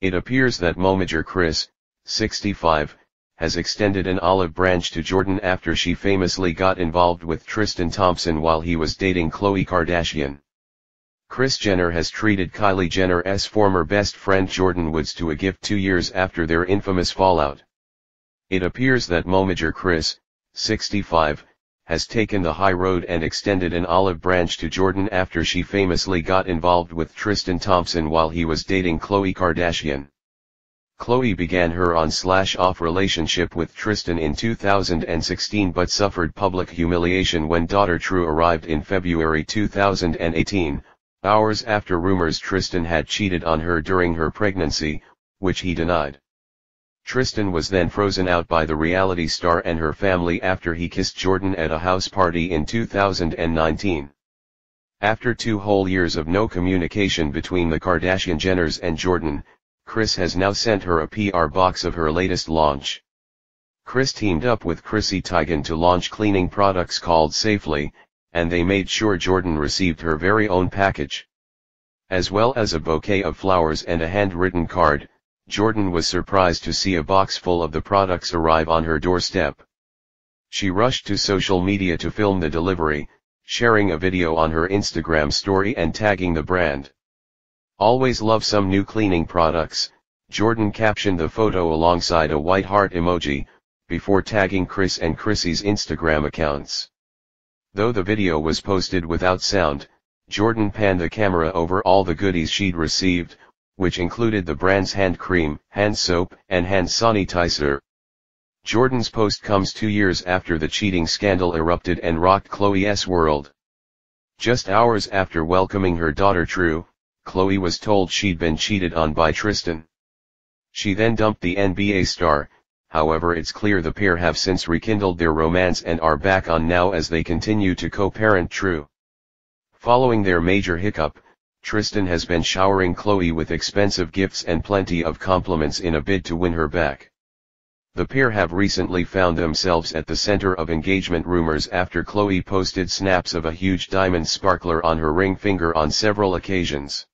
It appears that momager Kris, 65, has extended an olive branch to Jordyn after she famously got involved with Tristan Thompson while he was dating Khloe Kardashian. Kris Jenner has treated Kylie Jenner's former best friend Jordyn Woods to a gift two years after their infamous fallout. It appears that momager Kris, 65, has taken the high road and extended an olive branch to Jordyn after she famously got involved with Tristan Thompson while he was dating Khloe Kardashian. Khloe began her on-slash-off relationship with Tristan in 2016 but suffered public humiliation when daughter True arrived in February 2018, hours after rumors Tristan had cheated on her during her pregnancy, which he denied. Tristan was then frozen out by the reality star and her family after he kissed Jordyn at a house party in 2019. After two whole years of no communication between the Kardashian Jenners and Jordyn, Kris has now sent her a PR box of her latest launch. Kris teamed up with Chrissy Teigen to launch cleaning products called Safely, and they made sure Jordyn received her very own package. As well as a bouquet of flowers and a handwritten card, Jordyn was surprised to see a box full of the products arrive on her doorstep. She rushed to social media to film the delivery, sharing a video on her Instagram story and tagging the brand. Always love some new cleaning products, Jordyn captioned the photo alongside a white heart emoji, before tagging Kris and Chrissy's Instagram accounts. Though the video was posted without sound, Jordyn panned the camera over all the goodies she'd received, which included the brand's hand cream, hand soap, and hand sanitizer. Jordyn's post comes two years after the cheating scandal erupted and rocked Khloe's world. Just hours after welcoming her daughter True, Khloe was told she'd been cheated on by Tristan. She then dumped the NBA star, however it's clear the pair have since rekindled their romance and are back on now as they continue to co-parent True. Following their major hiccup, Tristan has been showering Khloe with expensive gifts and plenty of compliments in a bid to win her back. The pair have recently found themselves at the center of engagement rumors after Khloe posted snaps of a huge diamond sparkler on her ring finger on several occasions.